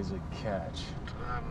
always a catch. Um,